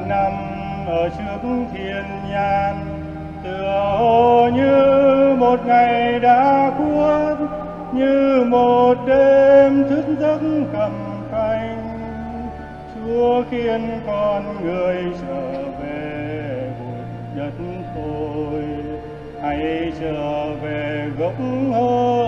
ngàn năm ở trước thiên nhàn tựa hồ như một ngày đã khuất, như một đêm thức giấc cầm canh chúa khiến con người trở về bụi đất thôi, hãy trở về gốc hơn.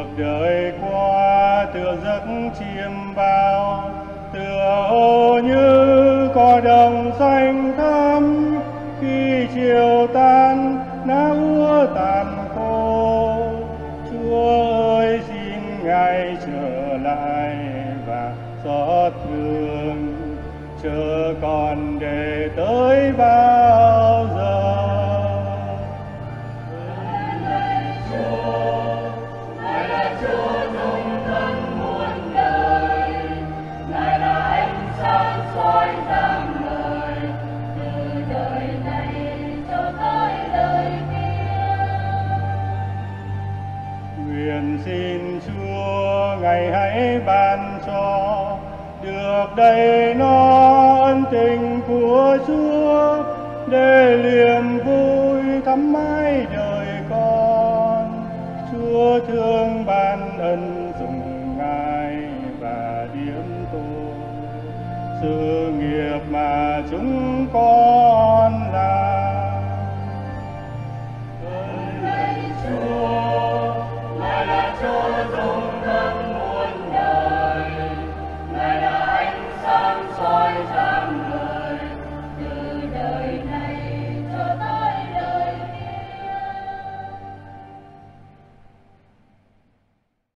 Cuộc đời qua tựa giấc chiêm bao, tựa hồ như cỏ đồng xanh thắm. Khi chiều tan nắng úa tàn khô, chúa ơi, xin ngài trở lại và xót thương. Chờ còn để tới bao Nguyện xin Chúa ngày hãy ban cho được đầy no ân tình của Chúa, để niềm vui thắm mãi đời con. Chúa thương ban ân dùng Ngài và điểm tôi sự nghiệp mà chúng con làm